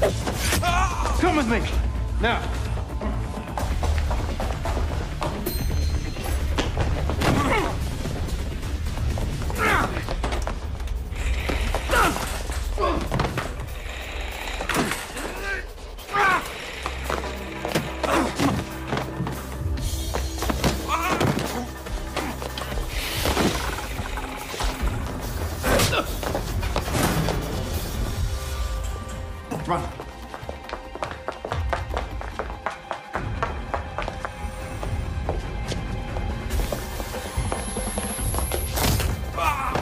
Come with me! Now! Run, run. Ah!